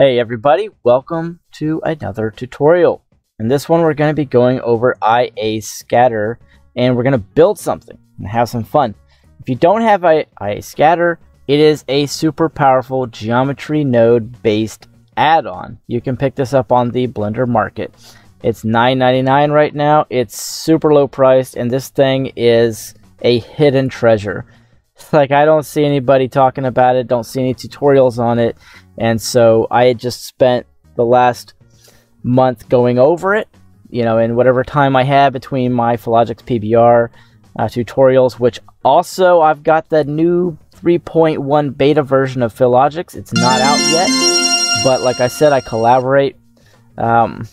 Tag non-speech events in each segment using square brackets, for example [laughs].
Hey everybody, welcome to another tutorial. In this one we're going to be going over IA Scatter and we're going to build something and have some fun. If you don't have IA Scatter, it is a super powerful geometry node based add-on. You can pick this up on the Blender market. It's $9.99 right now. It's super low priced and this thing is a hidden treasure. Like I don't see anybody talking about it, don't see any tutorials on it and so I had just spent the last month going over it, you know, in whatever time I had between my Philogix PBR uh, tutorials, which also I've got the new 3.1 beta version of Philogix. It's not out yet, but like I said, I collaborate um,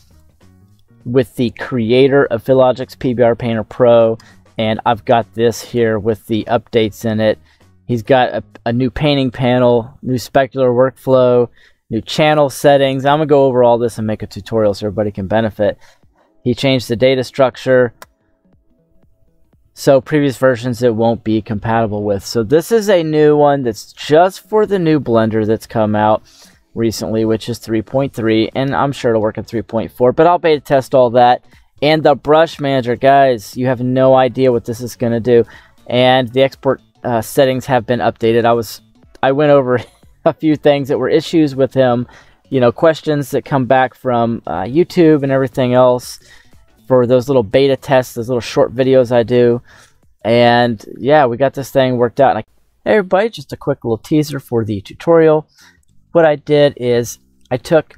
with the creator of Philogix PBR Painter Pro, and I've got this here with the updates in it. He's got a, a new painting panel, new specular workflow, new channel settings. I'm going to go over all this and make a tutorial so everybody can benefit. He changed the data structure. So previous versions it won't be compatible with. So this is a new one that's just for the new Blender that's come out recently, which is 3.3. And I'm sure it'll work in 3.4. But I'll beta test all that. And the brush manager, guys, you have no idea what this is going to do. And the export uh, settings have been updated. I was I went over [laughs] a few things that were issues with him, you know, questions that come back from uh, YouTube and everything else for those little beta tests, those little short videos I do. And yeah, we got this thing worked out. I, hey everybody, just a quick little teaser for the tutorial. What I did is I took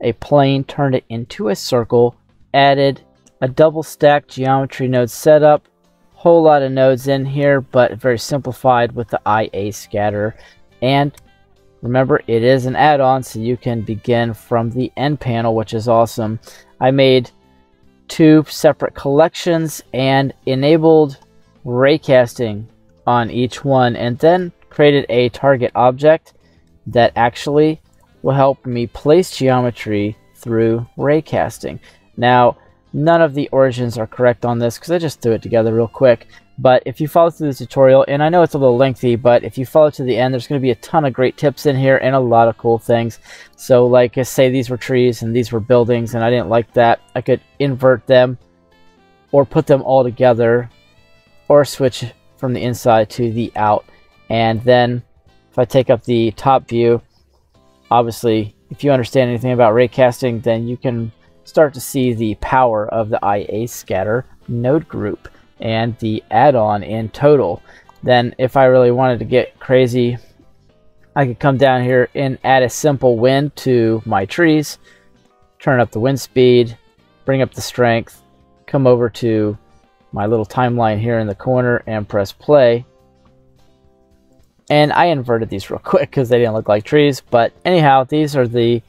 a plane, turned it into a circle, added a double stack geometry node setup, whole lot of nodes in here, but very simplified with the IA scatter. And remember, it is an add-on, so you can begin from the N panel, which is awesome. I made two separate collections and enabled raycasting on each one, and then created a target object that actually will help me place geometry through raycasting. Now, None of the origins are correct on this because I just threw it together real quick. But if you follow through the tutorial, and I know it's a little lengthy, but if you follow to the end, there's going to be a ton of great tips in here and a lot of cool things. So like, say these were trees and these were buildings and I didn't like that, I could invert them or put them all together or switch from the inside to the out. And then if I take up the top view, obviously, if you understand anything about raycasting, then you can start to see the power of the IA scatter node group and the add-on in total. Then if I really wanted to get crazy, I could come down here and add a simple wind to my trees, turn up the wind speed, bring up the strength, come over to my little timeline here in the corner and press play. And I inverted these real [laughs] quick because they didn't look like trees. But anyhow, these are the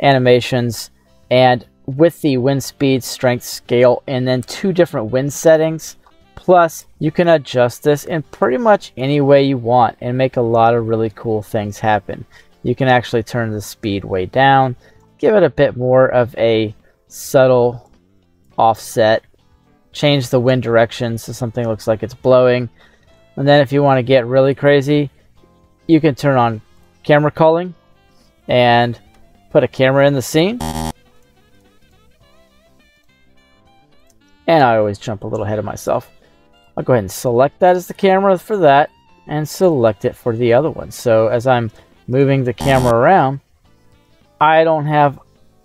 animations. And with the wind speed, strength, scale, and then two different wind settings. Plus, you can adjust this in pretty much any way you want and make a lot of really cool things happen. You can actually turn the speed way down, give it a bit more of a subtle offset, change the wind direction so something looks like it's blowing. And then if you want to get really crazy, you can turn on camera culling and put a camera in the scene. And I always jump a little ahead of myself. I'll go ahead and select that as the camera for that and select it for the other one. So as I'm moving the camera around, I don't have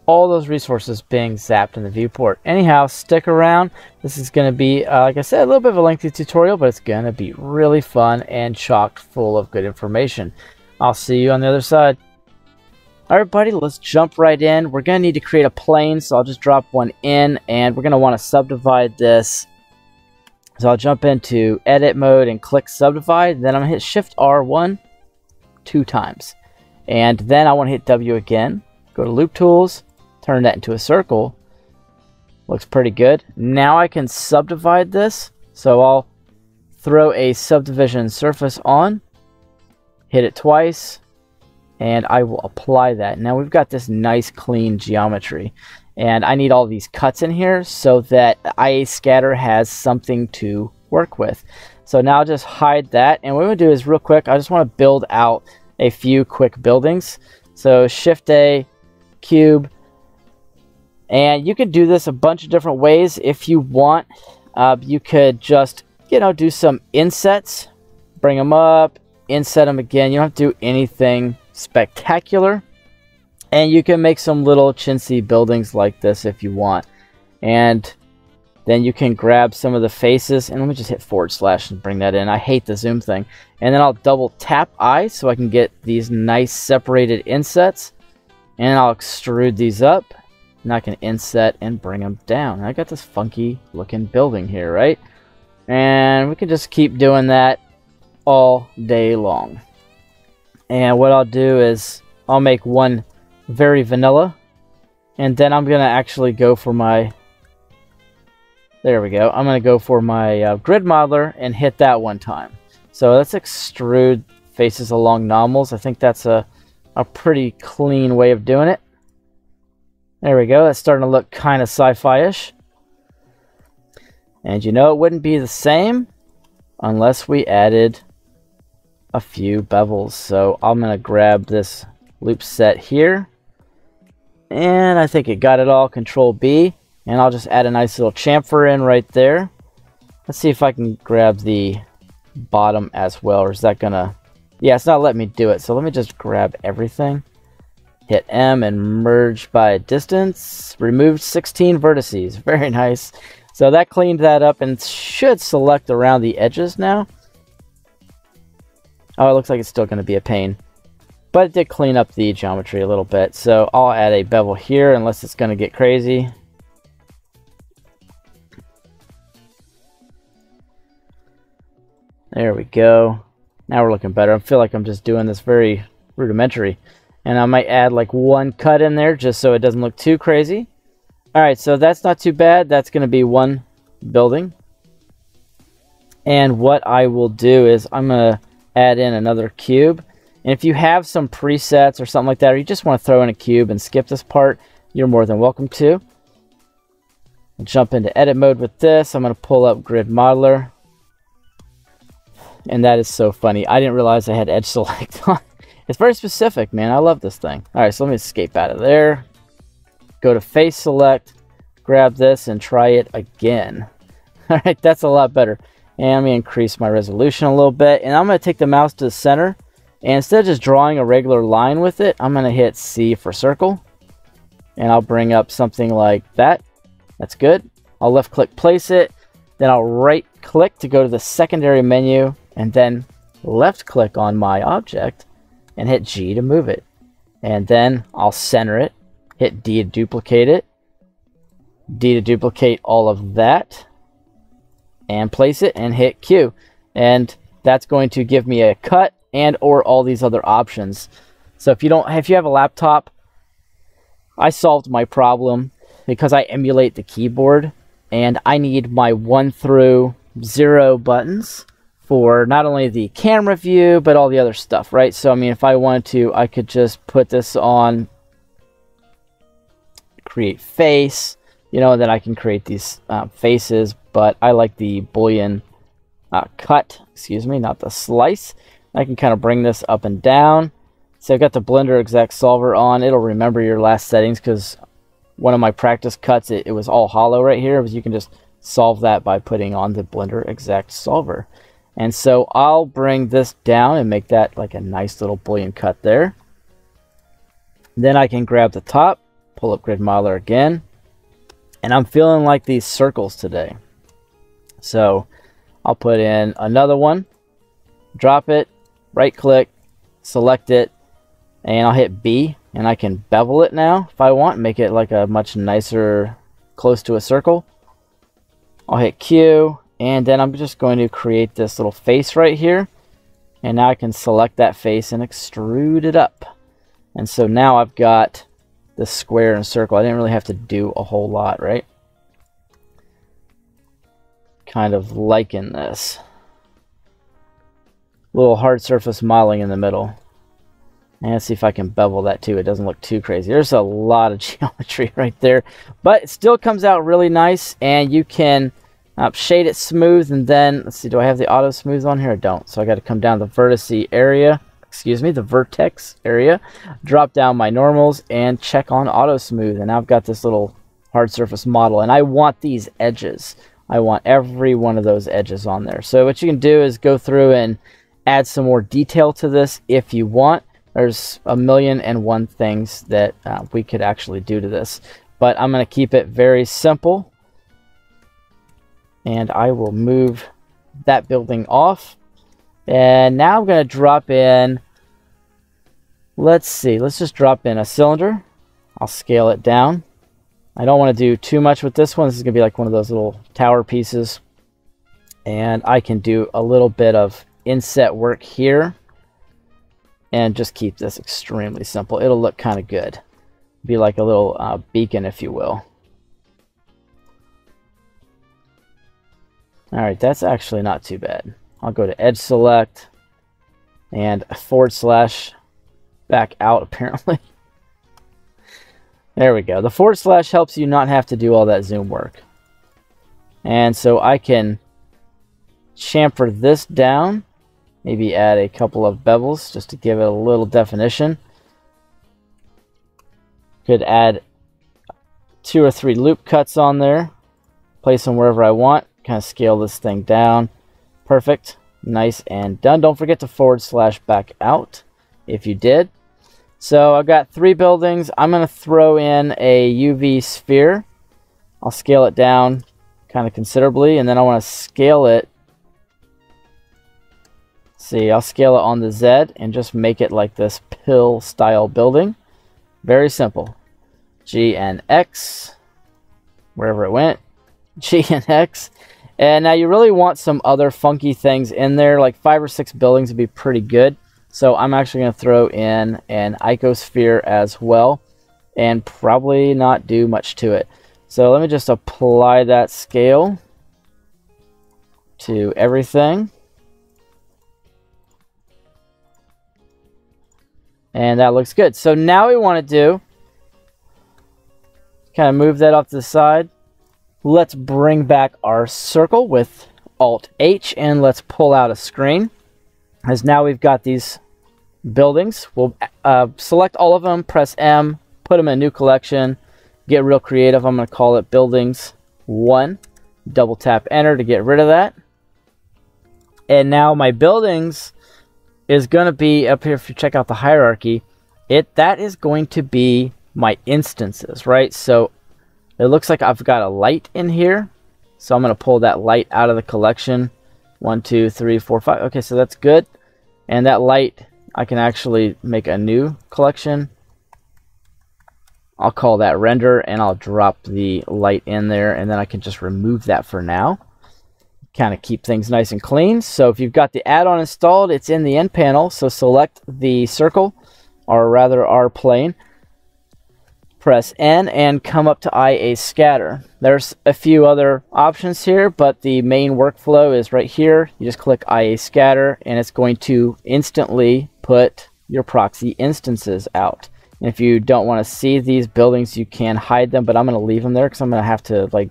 all those resources being zapped in the viewport. Anyhow, stick around. This is going to be, uh, like I said, a little bit of a lengthy tutorial, but it's going to be really fun and chock full of good information. I'll see you on the other side. Buddy, let's jump right in. We're going to need to create a plane, so I'll just drop one in, and we're going to want to subdivide this. So I'll jump into edit mode and click subdivide, then I'm going to hit shift R1 two times. And then I want to hit W again, go to loop tools, turn that into a circle. Looks pretty good. Now I can subdivide this, so I'll throw a subdivision surface on, hit it twice, and I will apply that. Now we've got this nice clean geometry and I need all these cuts in here so that IA scatter has something to work with. So now just hide that and what I'm to do is real quick I just want to build out a few quick buildings. So Shift A, cube. And you could do this a bunch of different ways if you want. Uh, you could just, you know, do some insets, bring them up, inset them again. You don't have to do anything spectacular. And you can make some little chintzy buildings like this if you want. And then you can grab some of the faces. And let me just hit forward slash and bring that in. I hate the zoom thing. And then I'll double tap I so I can get these nice separated insets. And I'll extrude these up. And I can inset and bring them down. I got this funky looking building here, right? And we can just keep doing that all day long. And what I'll do is I'll make one very vanilla. And then I'm going to actually go for my... There we go. I'm going to go for my uh, grid modeler and hit that one time. So let's extrude faces along normals. I think that's a, a pretty clean way of doing it. There we go. That's starting to look kind of sci-fi-ish. And you know it wouldn't be the same unless we added a few bevels. So I'm going to grab this loop set here and I think it got it all. Control B. And I'll just add a nice little chamfer in right there. Let's see if I can grab the bottom as well. Or is that to... Yeah, it's not letting me do it. So let me just grab everything. Hit M and merge by distance. Removed 16 vertices. [laughs] Very nice. So that cleaned that up and should select around the edges now. Oh, it looks like it's still going to be a pain. But it did clean up the geometry a little bit. So I'll add a bevel here unless it's going to get crazy. There we go. Now we're looking better. I feel like I'm just doing this very rudimentary. And I might add like one cut in there just so it doesn't look too crazy. Alright, so that's not too bad. That's going to be one building. And what I will do is I'm going to add in another cube. And if you have some presets or something like that, or you just want to throw in a cube and skip this part, you're more than welcome to. I'll jump into edit mode with this. I'm going to pull up grid modeler. And that is so funny. I didn't realize I had edge [laughs] select on. It's very specific, man. I love this thing. All right, so let me escape out of there. Go to face select, grab this, and try it again. [laughs] All right, that's a lot better. And let me increase my resolution a little bit. And I'm going to take the mouse to the center and instead of just drawing a regular line with it, I'm going to hit C for circle. And I'll bring up something like that. That's good. I'll left click place it. Then I'll right click to go to the secondary menu. And then left click on my object and hit G to move it. And then I'll center it. Hit D to duplicate it. D to duplicate all of that. And place it and hit Q. And that's going to give me a cut and or all these other options. So if you don't if you have a laptop, I solved my problem because I emulate the keyboard and I need my 1 through 0 buttons for not only the camera view but all the other stuff, right? So I mean if I wanted to, I could just put this on create face, you know, then I can create these uh, faces, but I like the boolean uh, cut, excuse me, not the slice. I can kind of bring this up and down. So I've got the Blender Exact Solver on. It'll remember your last settings because one of my practice cuts, it, it was all hollow right here. But you can just solve that by putting on the Blender Exact Solver. And so I'll bring this down and make that like a nice little boolean cut there. Then I can grab the top, pull up Grid Modeler again. And I'm feeling like these circles today. So I'll put in another one, drop it, right click, select it, and I'll hit B and I can bevel it now if I want, make it like a much nicer, close to a circle. I'll hit Q and then I'm just going to create this little face right here. And now I can select that face and extrude it up. And so now I've got the square and circle. I didn't really have to do a whole lot, right? Kind of liking this little hard surface modeling in the middle. And let's see if I can bevel that too. It doesn't look too crazy. There's a lot of [laughs] geometry right there. But it still comes out really nice. And you can uh, shade it smooth. And then, let's see, do I have the auto smooth on here? I don't. So I got to come down the vertice area. Excuse me, the vertex area, drop down my normals, and check on auto smooth. And I've got this little hard surface model, and I want these edges. I want every one of those edges on there. So what you can do is go through and add some more detail to this if you want. There's a million and one things that uh, we could actually do to this. But I'm going to keep it very simple. And I will move that building off. And now I'm going to drop in, let's see, let's just drop in a cylinder. I'll scale it down. I don't want to do too much with this one. This is going to be like one of those little tower pieces. And I can do a little bit of inset work here. And just keep this extremely simple. It'll look kind of good. Be like a little uh, beacon, if you will. Alright, that's actually not too bad. I'll go to edge select and forward slash back out [laughs] apparently. there we go. The forward slash helps you not have to do all that zoom work. And so I can chamfer this down, maybe add a couple of bevels just to give it a little definition. Could add two or three loop cuts on there, place them wherever I want, kind of scale this thing down. Perfect. Nice and done. Don't forget to forward slash back out if you did. So I've got three buildings. I'm going to throw in a UV sphere. I'll scale it down kind of considerably, and then I want to scale it. See, I'll scale it on the Z and just make it like this pill style building. Very simple. G and X, wherever it went. [laughs] G and X. And now you really want some other funky things in there, like five or six buildings would be pretty good. So I'm actually going to throw in an icosphere as well and probably not do much to it. So let me just apply that scale to everything. And that looks good. So now we want to do, kind of move that off to the side. Let's bring back our circle with Alt H and let's pull out a screen. As now we've got these buildings. We'll uh, select all of them, press M, put them in a new collection, get real creative. I'm going to call it buildings 1. Double tap enter to get rid of that. And now my buildings is going to be up here if you check out the hierarchy. It that is going to be my instances, right? So it looks like I've got a light in here. So I'm going to pull that light out of the collection. One, two, three, four, five. Okay, so that's good. And that light, I can actually make a new collection. I'll call that render and I'll drop the light in there and then I can just remove that for now. Kind of keep things nice and clean. So if you've got the add-on installed, it's in the N panel. So select the circle or rather our plane press N and come up to IA scatter. There's a few other options here, but the main workflow is right here. You just click IA scatter and it's going to instantly put your proxy instances out. And if you don't want to see these buildings, you can hide them, but I'm going to leave them there because I'm going to have to like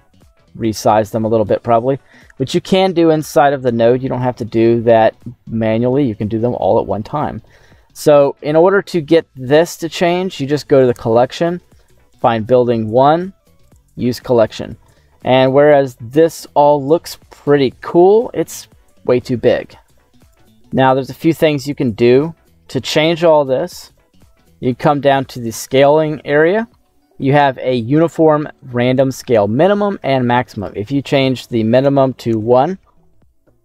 resize them a little bit probably. Which you can do inside of the node. You don't have to do that manually. You can do them all at one time. So in order to get this to change, you just go to the collection find building one, use collection. And whereas this all looks pretty cool, it's way too big. Now there's a few things you can do to change all this. You come down to the scaling area. You have a uniform random scale minimum and maximum. If you change the minimum to 1,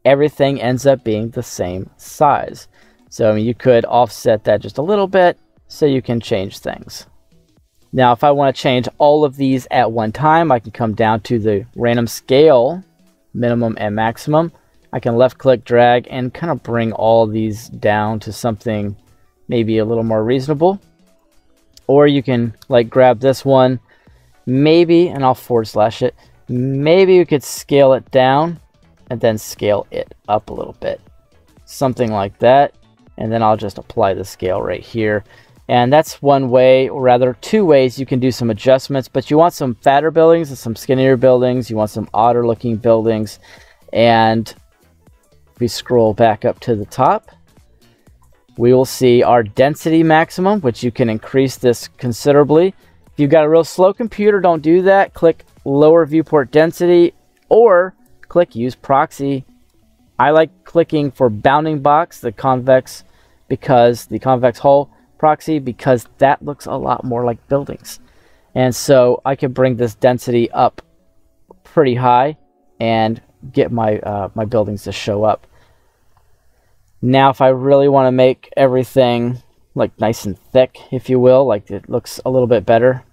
everything ends up being the same size. So you could offset that just a little bit so you can change things. Now, if I want to change all of these at one time, I can come down to the random scale, minimum and maximum. I can left click, drag, and kind of bring all these down to something maybe a little more reasonable. Or you can like grab this one, maybe, and I'll forward slash it. Maybe you could scale it down and then scale it up a little bit. Something like that. And then I'll just apply the scale right here. And that's one way, or rather two ways you can do some adjustments. But you want some fatter buildings and some skinnier buildings. You want some odder looking buildings. And if we scroll back up to the top, we will see our density maximum, which you can increase this considerably. If you've got a real slow computer, don't do that. Click lower viewport density or click use proxy. I like clicking for bounding box, the convex, because the convex hull proxy, because that looks a lot more like buildings. And so I can bring this density up pretty high and get my uh, my buildings to show up. Now, if I really want to make everything like nice and thick, if you will, like it looks a little bit better,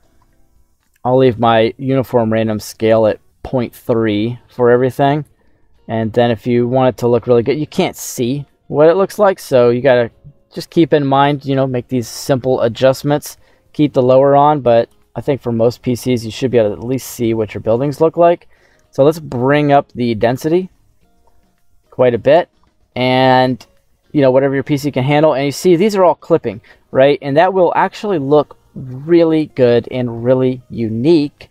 I'll leave my uniform random scale at 0.3 for everything. And then if you want it to look really good, you can't see what it looks like. So you got to just keep in mind, you know, make these simple adjustments. Keep the lower on, but I think for most PCs, you should be able to at least see what your buildings look like. So let's bring up the density quite a bit. And, you know, whatever your PC can handle. And you see, these are all clipping, right? And that will actually look really good and really unique,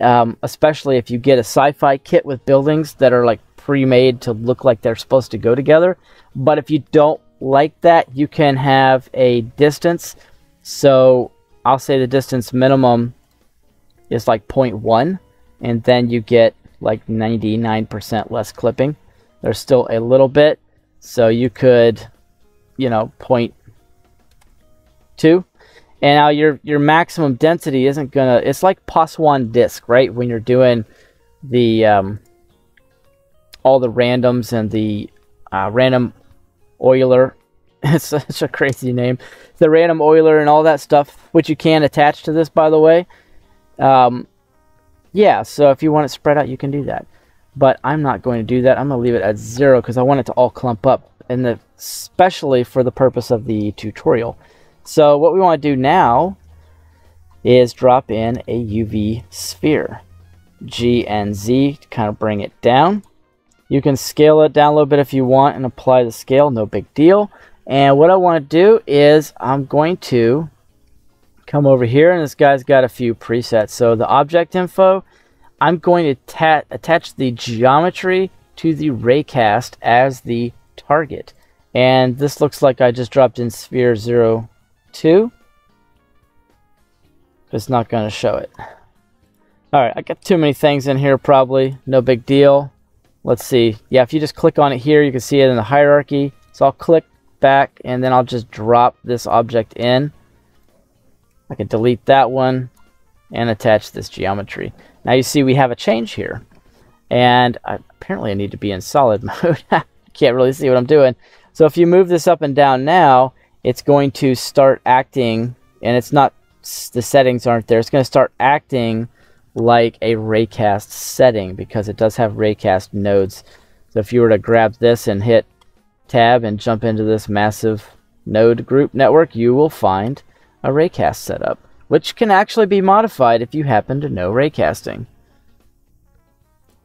um, especially if you get a sci-fi kit with buildings that are like pre-made to look like they're supposed to go together. But if you don't like that, you can have a distance. So I'll say the distance minimum is like 0.1 and then you get like 99% less clipping. There's still a little bit, so you could, you know, point two. And now your your maximum density isn't gonna. It's like Poisson disk, right? When you're doing the um, all the randoms and the uh, random Euler. [laughs] It's such a crazy name. The random Euler and all that stuff, which you can attach to this, by the way. Um, yeah, so if you want it spread out, you can do that. But I'm not going to do that. I'm going to leave it at zero because I want it to all clump up, and the, especially for the purpose of the tutorial. So what we want to do now is drop in a UV sphere. G and Z to kind of bring it down. You can scale it down a little bit if you want and apply the scale, no big deal. And what I want to do is I'm going to come over here and this guy's got a few presets. So the object info, I'm going to attach the geometry to the raycast as the target. And this looks like I just dropped in sphere 0, 2. It's not going to show it. Alright, I got too many things in here probably. No big deal. Let's see. Yeah, if you just click on it here, you can see it in the hierarchy. So I'll click back and then I'll just drop this object in. I can delete that one and attach this geometry. Now you see we have a change here. And I, apparently I need to be in solid [laughs] mode. Can't really see what I'm doing. So if you move this up and down now, it's going to start acting, and it's not, the settings aren't there. It's going to start acting like a raycast setting because it does have raycast nodes. So if you were to grab this and hit tab and jump into this massive node group network, you will find a raycast setup, which can actually be modified if you happen to know raycasting.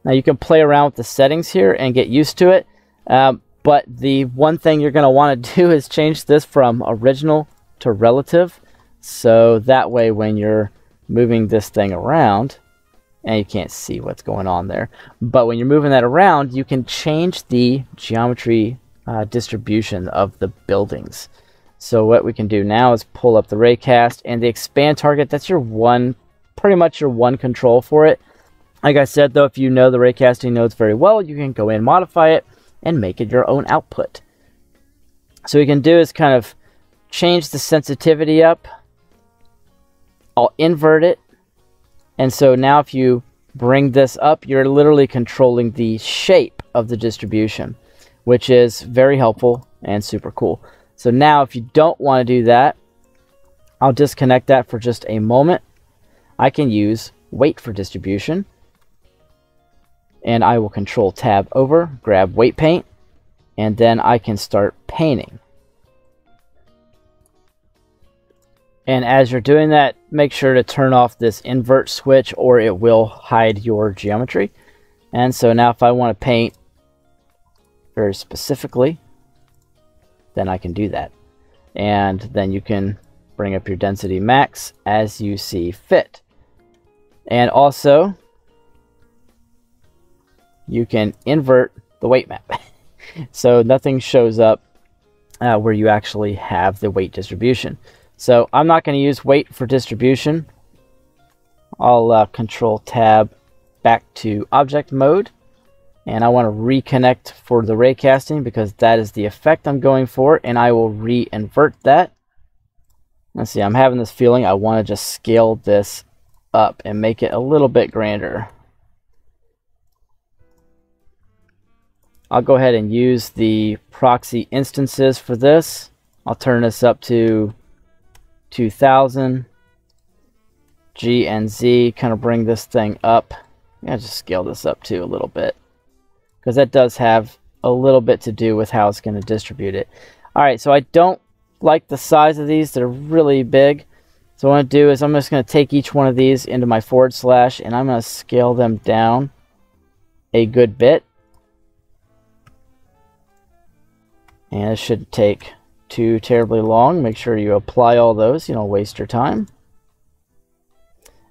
Now you can play around with the settings here and get used to it, um, but the one thing you're going to want to do is change this from original to relative, so that way when you're moving this thing around, and you can't see what's going on there, but when you're moving that around, you can change the geometry uh, distribution of the buildings. So what we can do now is pull up the raycast and the expand target. That's your one, pretty much your one control for it. Like I said, though, if you know the raycasting nodes very well, you can go in, modify it, and make it your own output. So what we can do is kind of change the sensitivity up. I'll invert it. And so now if you bring this up, you're literally controlling the shape of the distribution, which is very helpful and super cool. So now if you don't want to do that, I'll disconnect that for just a moment. I can use weight for distribution. And I will control tab over, grab weight paint, and then I can start painting. And as you're doing that, make sure to turn off this invert switch or it will hide your geometry. And so now if I want to paint very specifically, then I can do that. And then you can bring up your density max as you see fit. And also, you can invert the weight map. [laughs] so nothing shows up uh, where you actually have the weight distribution. So I'm not going to use weight for distribution. I'll uh, control tab back to object mode and I want to reconnect for the raycasting because that is the effect I'm going for and I will re-invert that. Let's see, I'm having this feeling I want to just scale this up and make it a little bit grander. I'll go ahead and use the proxy instances for this. I'll turn this up to 2000. G and Z kind of bring this thing up. Yeah, just scale this up too a little bit. Because that does have a little bit to do with how it's going to distribute it. Alright, so I don't like the size of these. They're really big. So what I'm going to do is I'm just going to take each one of these into my forward slash and I'm going to scale them down a good bit. And it shouldn't take too terribly long. Make sure you apply all those. You don't waste your time.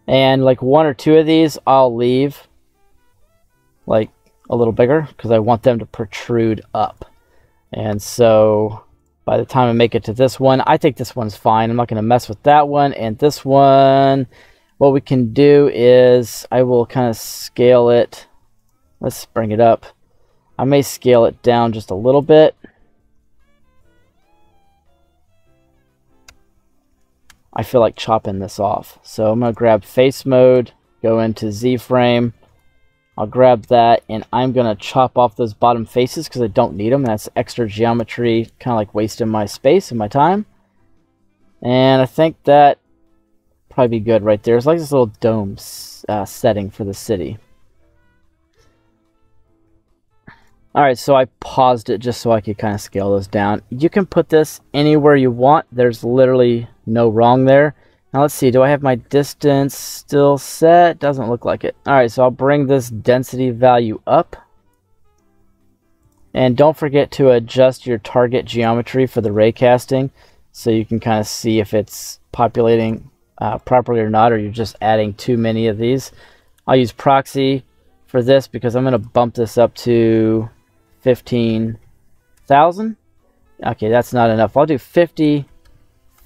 And like one or two of these, I'll leave like a little bigger because I want them to protrude up. And so by the time I make it to this one, I think this one's fine. I'm not going to mess with that one. And this one, what we can do is I will kind of scale it. Let's bring it up. I may scale it down just a little bit. I feel like chopping this off. So I'm going to grab face mode, go into Z frame. I'll grab that and I'm going to chop off those bottom faces because I don't need them. That's extra geometry, kind of like wasting my space and my time. And I think that probably be good right there. It's like this little dome uh, setting for the city. Alright, so I paused it just so I could kind of scale those down. You can put this anywhere you want. There's literally no wrong there. Now let's see, do I have my distance still set? Doesn't look like it. Alright, so I'll bring this density value up. And don't forget to adjust your target geometry for the raycasting so you can kind of see if it's populating uh, properly or not, or you're just adding too many of these. I'll use proxy for this because I'm going to bump this up to 15,000. Okay, that's not enough. I'll do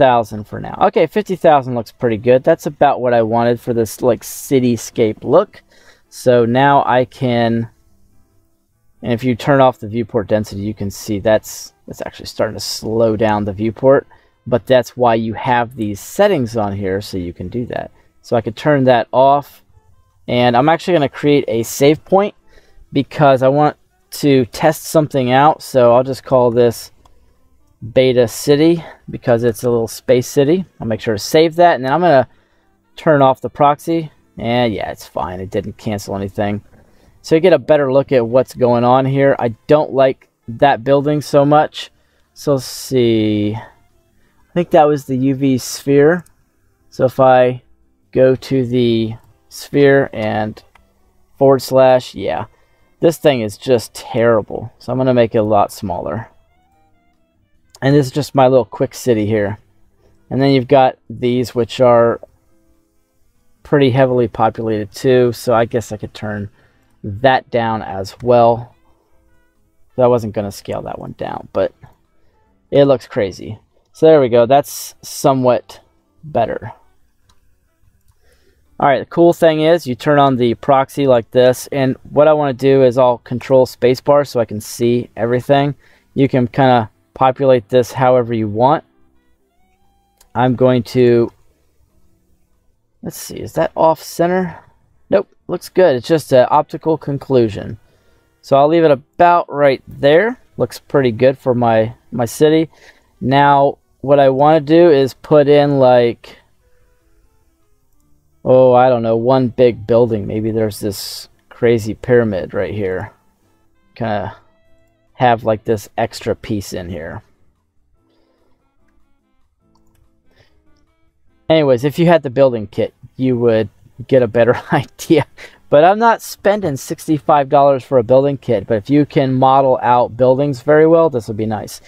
50,000 for now. Okay, 50,000 looks pretty good. That's about what I wanted for this like cityscape look. So now I can, and if you turn off the viewport density, you can see that's, that's actually starting to slow down the viewport. But that's why you have these settings on here so you can do that. So I could turn that off. And I'm actually going to create a save point because I want to test something out. So I'll just call this Beta City because it's a little space city. I'll make sure to save that. And then I'm going to turn off the proxy. And yeah, it's fine. It didn't cancel anything. So you get a better look at what's going on here. I don't like that building so much. So let's see. I think that was the UV sphere. So if I go to the sphere and forward slash, yeah. This thing is just terrible. So I'm going to make it a lot smaller. And this is just my little quick city here. And then you've got these which are pretty heavily populated too. So I guess I could turn that down as well. I wasn't going to scale that one down, but it looks crazy. So there we go. That's somewhat better. All right, the cool thing is you turn on the proxy like this, and what I want to do is I'll control spacebar so I can see everything. You can kind of populate this however you want. I'm going to, let's see, is that off center? Nope, looks good. It's just an optical conclusion. So I'll leave it about right there. Looks pretty good for my, my city. Now, what I want to do is put in like oh, I don't know, one big building. Maybe there's this crazy pyramid right here. Kind of have like this extra piece in here. Anyways, if you had the building kit, you would get a better [laughs] idea. But I'm not spending $65 for a building kit. But if you can model out buildings very well, this would be nice.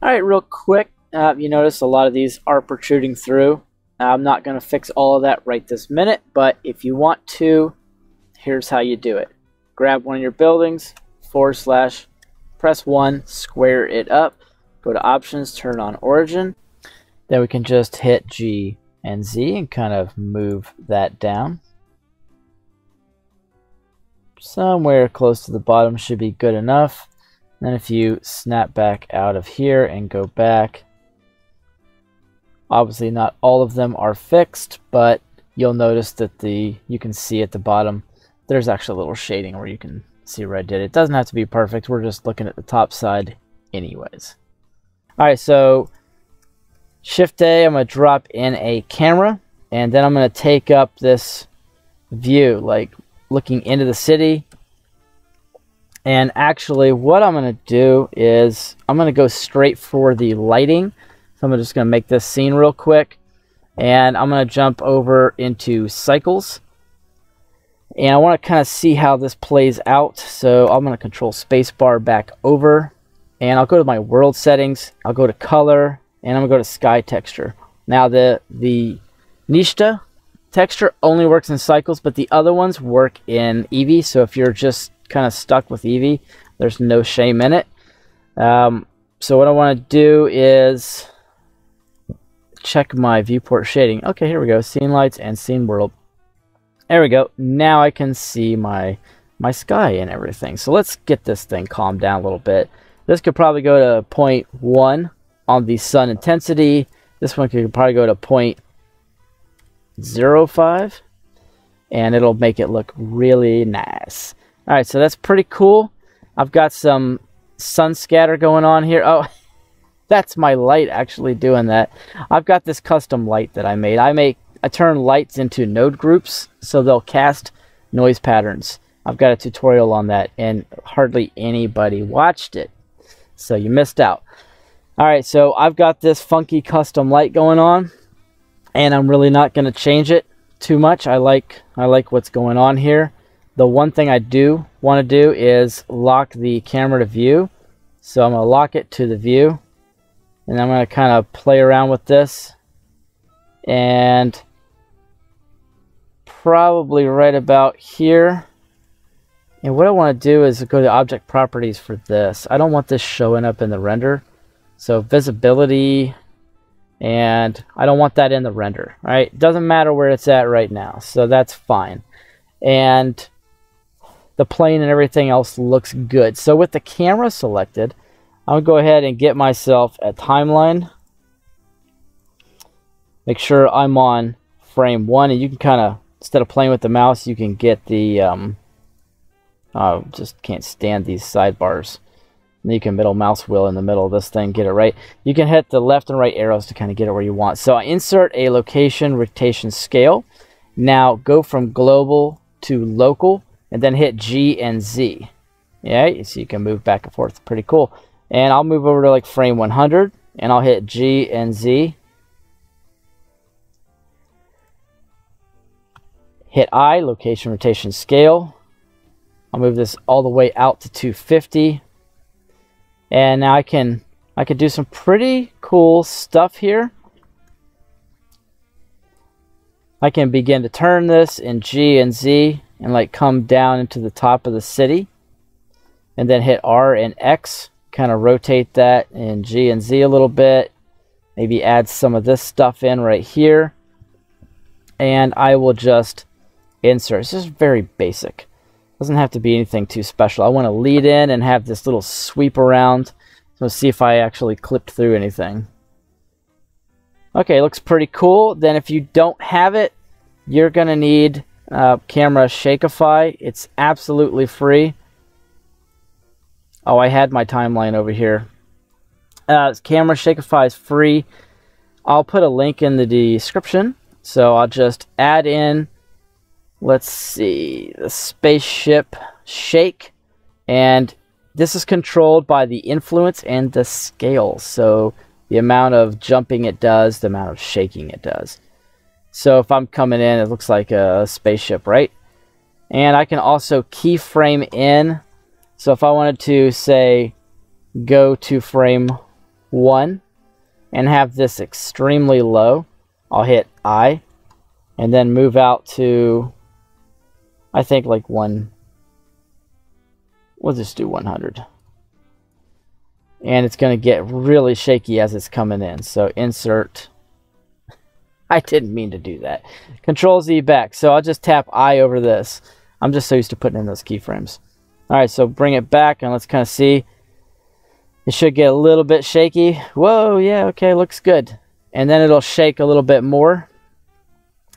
All right, real quick. Uh, you notice a lot of these are protruding through. I'm not going to fix all of that right this minute, but if you want to, here's how you do it. Grab one of your buildings, forward slash, press 1, square it up. go to options, turn on origin. Then we can just hit G and Z and kind of move that down. Somewhere close to the bottom should be good enough. Then if you snap back out of here and go back, obviously not all of them are fixed, but you'll notice that the you can see at the bottom there's actually a little shading where you can see where I did it. Doesn't have to be perfect. We're just looking at the top side anyways. All right, so Shift A, I'm to drop in a camera, and then I'm to take up this view, like looking into the city. And actually, what I'm to do is I'm to go straight for the lighting. So I'm just to make this scene real quick. And I'm to jump over into cycles. And I want to kind of see how this plays out. So I'm going to control spacebar back over. And I'll go to my world settings. I'll go to color. And I'm going to go to sky texture. Now the, the Nishita texture only works in cycles, but the other ones work in Eevee. So if you're just kind of stuck with Eevee, there's no shame in it. Um, so what I want to do is check my viewport shading. Okay, here we go. Scene lights and scene world. There we go. Now I can see my my sky and everything. So let's get this thing calmed down a little bit. This could probably go to 0.1 on the sun intensity. This one could probably go to 0.05 and it'll make it look really nice. All right, so that's pretty cool. I've got some sun scatter going on here. Oh, [laughs] that's my light actually doing that. I've got this custom light that I made. I make I turn lights into node groups so they'll cast noise patterns. I've got a tutorial on that and hardly anybody watched it. So you missed out. All right, so I've got this funky custom light going on and I'm really not going to change it too much. I like I like what's going on here. The one thing I do want to do is lock the camera to view. So I'm going to lock it to the view and I'm going to kind of play around with this and probably right about here. And what I want to do is go to object properties for this. I don't want this showing up in the render. So visibility, and I don't want that in the render, right? Doesn't matter where it's at right now, so that's fine. And the plane and everything else looks good. So with the camera selected, to go ahead and get myself a timeline. Make sure I'm on frame one, and you can kind of instead of playing with the mouse, you can get the, um, oh, just can't stand these sidebars. And you can middle mouse wheel in the middle of this thing, get it right. You can hit the left and right arrows to kind of get it where you want. So I insert a location rotation scale. Now go from global to local and then hit G and Z. Yeah, so you can move back and forth. Pretty cool. And I'll move over to like frame 100 and I'll hit G and Z Hit I, location rotation scale. I'll move this all the way out to 250. And now I can I can do some pretty cool stuff here. I can begin to turn this in G and Z and like come down into the top of the city. And then hit R and X, kind of rotate that in G and Z a little bit. Maybe add some of this stuff in right here. And I will just insert. It's just very basic. Doesn't have to be anything too special. I want to lead in and have this little sweep around. So see if I actually clipped through anything. Okay, looks pretty cool. Then if you don't have it, you're going to need uh, Camera Shakeify. It's absolutely free. Oh, I had my timeline over here. Uh, Camera Shakeify is free. I'll put a link in the description. So I'll just add in let's see, the spaceship shake, and this is controlled by the influence and the scale. So the amount of jumping it does, the amount of shaking it does. So if I'm coming in, it looks like a spaceship, right? And I can also keyframe in. So if I wanted to say go to frame one and have this extremely low, I'll hit I and then move out to I think like one. We'll just do 100. and it's going to get really shaky as it's coming in. So insert. [laughs] I didn't mean to do that. Control Z back. So I'll just tap I over this. I'm just so used to putting in those keyframes. All right, so bring it back and let's kind of see. It should get a little bit shaky. Whoa, yeah, okay, looks good. And then it'll shake a little bit more.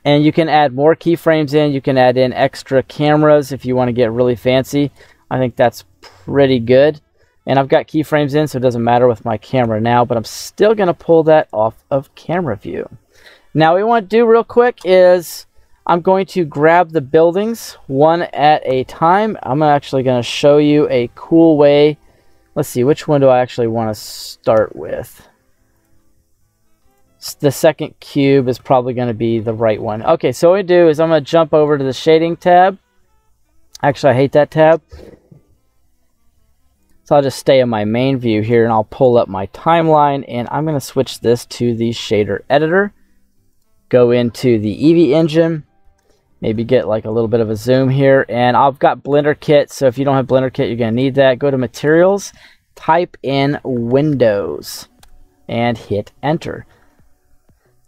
And you can add more keyframes in. You can add in extra cameras if you want to get really fancy. I think that's pretty good. And I've got keyframes in, so it doesn't matter with my camera now, but I'm still going to pull that off of camera view. Now, what we want to do real quick is I'm going to grab the buildings one at a time. I'm actually going to show you a cool way. Let's see, which one do I actually want to start with? The second cube is probably going to be the right one. Okay, so what I do is I'm going to jump over to the shading tab. Actually, I hate that tab. So I'll just stay in my main view here and I'll pull up my timeline and I'm going to switch this to the shader editor. Go into the Eevee engine. Maybe get like a little bit of a zoom here. And I've got Blender Kit. So if you don't have Blender Kit, you're going to need that. Go to Materials. Type in Windows. And hit Enter.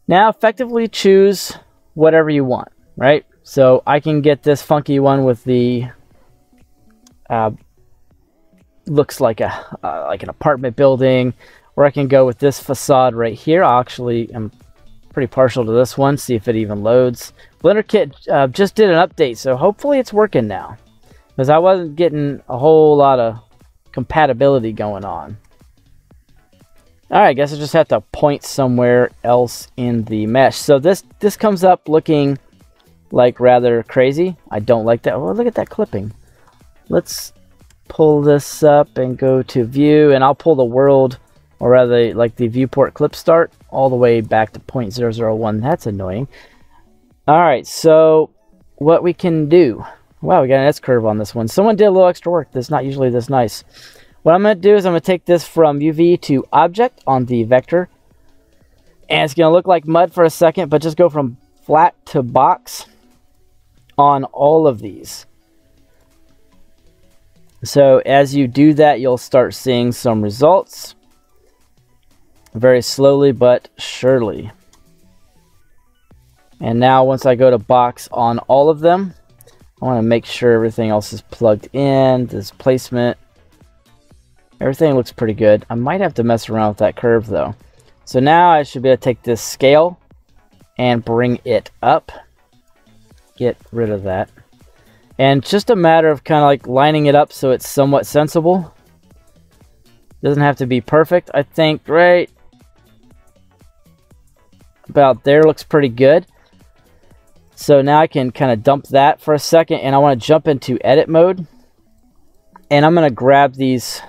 Now effectively choose whatever you want. Right? So I can get this funky one with the uh, looks like a uh, like an apartment building or I can go with this facade right here I actually am pretty partial to this one see if it even loads Blender Kit uh, just did an update so hopefully it's working now because I wasn't getting a whole lot of compatibility going on Alright, I guess I just have to point somewhere else in the mesh. So this this comes up looking like rather crazy. I don't like that. Oh, look at that clipping. Let's pull this up and go to view and I'll pull the world or rather like the viewport clip start all the way back to 0.001 that's annoying alright so what we can do wow we got an S curve on this one someone did a little extra work that's not usually this nice what I'm going to do is I'm going to take this from UV to object on the vector and it's going to look like mud for a second but just go from flat to box on all of these so as you do that, you'll start seeing some results very slowly but surely. And now once I go to box on all of them, I want to make sure everything else is plugged in, this placement. Everything looks pretty good. I might have to mess around with that curve though. So now I should be able to take this scale and bring it up. Get rid of that. And just a matter of kind of like lining it up so it's somewhat sensible. Doesn't have to be perfect. I think right about there looks pretty good. So now I can kind of dump that for a second and I want to jump into edit mode. And I'm going to grab these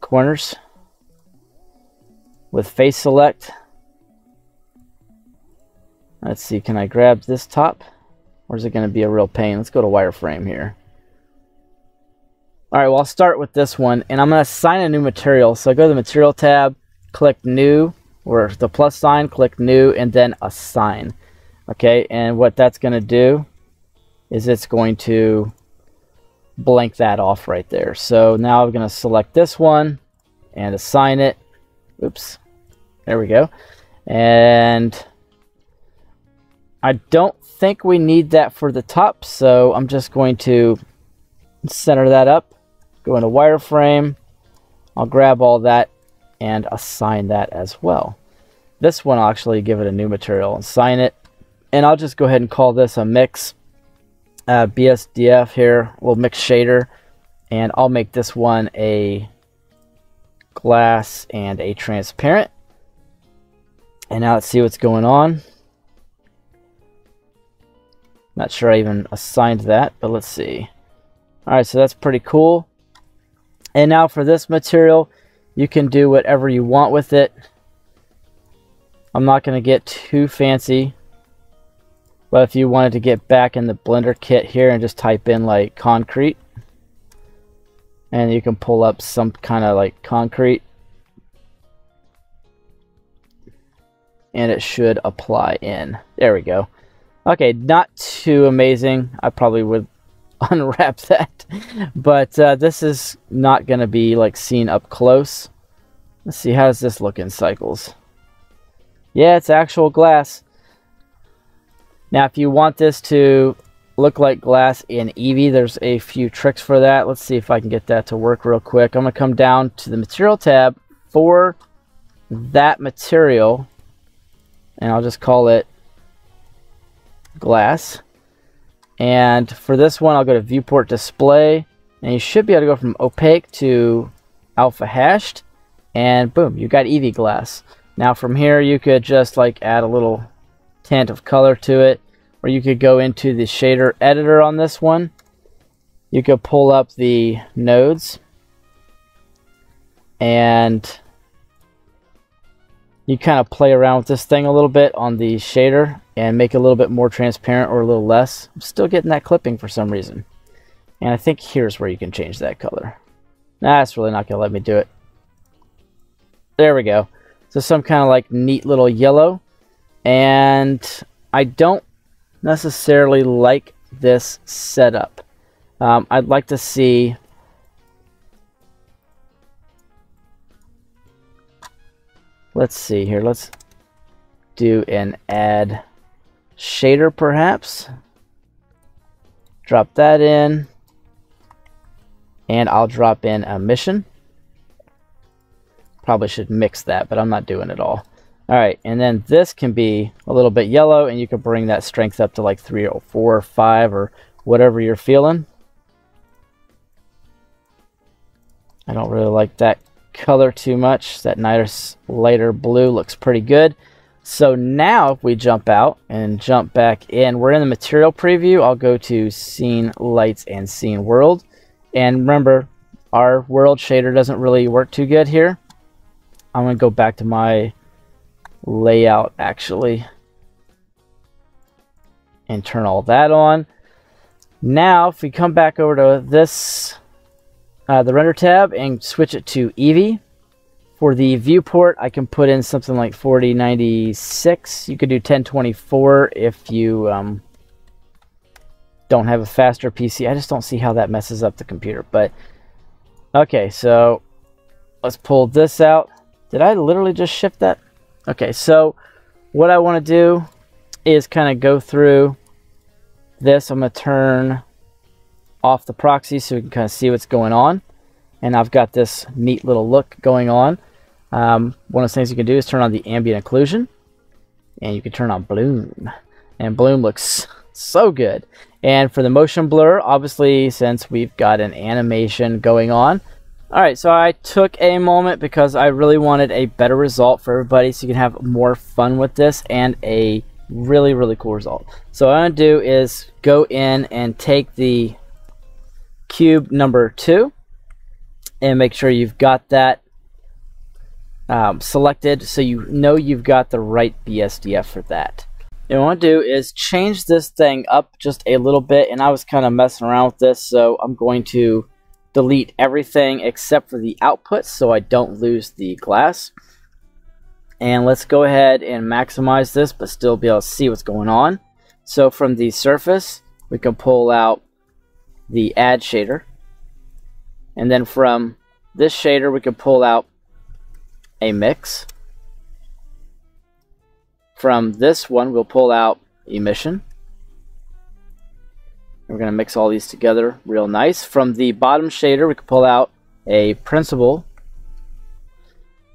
corners with face select. Let's see, can I grab this top? Or is it going to be a real pain? Let's go to wireframe here. All right, well, I'll start with this one, and I'm going to assign a new material. So I go to the Material tab, click New, or the plus sign, click New, and then Assign. Okay, and what that's going to do is it's going to blank that off right there. So now I'm going to select this one and assign it. Oops, there we go. And I don't think we need that for the top, so I'm just going to center that up, go into wireframe, I'll grab all that and assign that as well. This one I'll actually give it a new material, and assign it, and I'll just go ahead and call this a mix uh, BSDF here, we'll mix shader, and I'll make this one a glass and a transparent. And now let's see what's going on. Not sure I even assigned that, but let's see. Alright, so that's pretty cool. And now for this material, you can do whatever you want with it. I'm not going to get too fancy. But if you wanted to get back in the Blender kit here and just type in like concrete. And you can pull up some kind of like concrete. And it should apply in. There we go. Okay, not too amazing. I probably would [laughs] unwrap that. But uh, this is not going to be like seen up close. Let's see, how does this look in cycles? Yeah, it's actual glass. Now, if you want this to look like glass in Eevee, there's a few tricks for that. Let's see if I can get that to work real quick. I'm going to come down to the Material tab for that material, and I'll just call it glass. And for this one, I'll go to Viewport Display, and you should be able to go from opaque to alpha hashed, and boom, you got Eevee glass. Now from here, you could just like add a little tint of color to it, or you could go into the shader editor on this one. You could pull up the nodes, and you kind of play around with this thing a little bit on the shader and make it a little bit more transparent or a little less. I'm still getting that clipping for some reason. And I think here's where you can change that color. Nah, it's really not going to let me do it. There we go. So some kind of like neat little yellow. And I don't necessarily like this setup. Um, I'd like to see let's see here let's do an add shader perhaps drop that in and I'll drop in emission Probably should mix that, but I'm not doing it all. All right, and then this can be a little bit yellow, and you can bring that strength up to like 3 or 4 or 5 or whatever you're feeling. I don't really like that color too much. That nice lighter blue looks pretty good. So now if we jump out and jump back in, we're in the material preview. I'll go to scene lights and scene world. And remember, our world shader doesn't really work too good here. I'm to go back to my layout actually and turn all that on. Now, if we come back over to this, uh, the render tab and switch it to Eevee, for the viewport, I can put in something like 4096. You could do 1024 if you um, don't have a faster PC. I just don't see how that messes up the computer. But, okay, so let's pull this out. Did I literally just shift that? Okay, so what I want to do is kind of go through this. I'm going to turn off the proxy so we can kind of see what's going on. And I've got this neat little look going on. Um, one of the things you can do is turn on the ambient occlusion. And you can turn on bloom. And bloom looks so good. And for the motion blur, obviously, since we've got an animation going on, Alright, so I took a moment because I really wanted a better result for everybody so you can have more fun with this and a really, really cool result. So what I'm going to do is go in and take the cube number 2 and make sure you've got that um, selected so you know you've got the right BSDF for that. And what I want to do is change this thing up just a little bit and I was kind of messing around with this so I'm going to delete everything except for the output so I don't lose the glass. And let's go ahead and maximize this but still be able to see what's going on. So from the surface, we can pull out the add shader. And then from this shader, we can pull out a mix. From this one, we'll pull out emission. We're going to mix all these together real nice. From the bottom shader, we can pull out a principled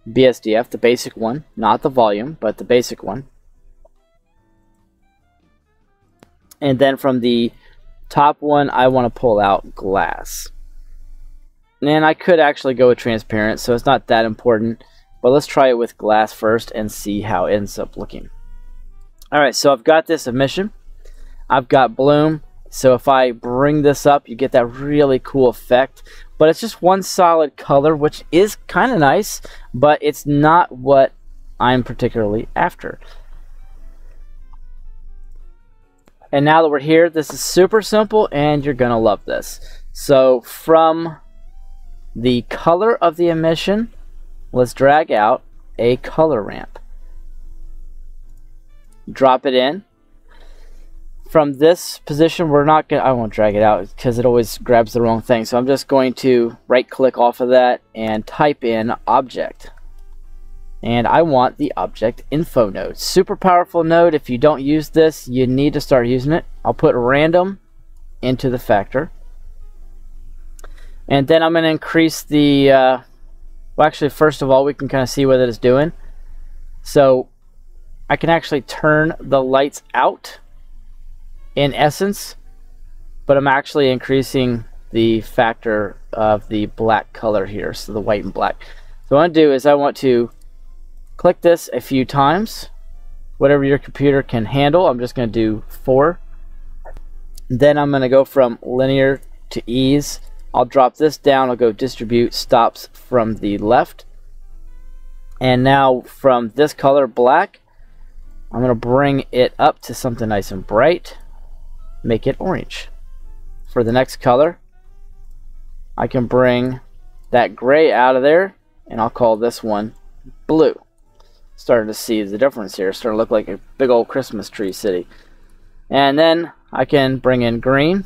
BSDF, the basic one, not the volume, but the basic one. And then from the top one, I want to pull out glass. And I could actually go with transparent, so it's not that important. But let's try it with glass first and see how it ends up looking. Alright, so I've got this emission. I've got bloom. So if I bring this up, you get that really cool effect. But it's just one solid color, which is kind of nice, but it's not what I'm particularly after. And now that we're here, this is super simple and you're going to love this. So from the color of the emission, let's drag out a color ramp. Drop it in from this position, we're not going to, I won't drag it out because it always grabs the wrong thing. So I'm just going to right click off of that and type in object. and I want the object info node. Super powerful node. If you don't use this, you need to start using it. I'll put random into the factor. And then I'm going to increase the, uh, well actually first of all we can kind of see what it is doing. So I can actually turn the lights out in essence, but I'm actually increasing the factor of the black color here, so the white and black. So what I want to do is I want to Click this a few times. Whatever your computer can handle. I'm just going to do 4. Then I'm going to go from linear to ease. I'll drop this down. I'll go distribute stops from the left. And now from this color black, I'm going to bring it up to something nice and bright. Make it orange. For the next color, I can bring that gray out of there and I'll call this one blue starting to see the difference here. starting to look like a big old Christmas tree city. And then I can bring in green,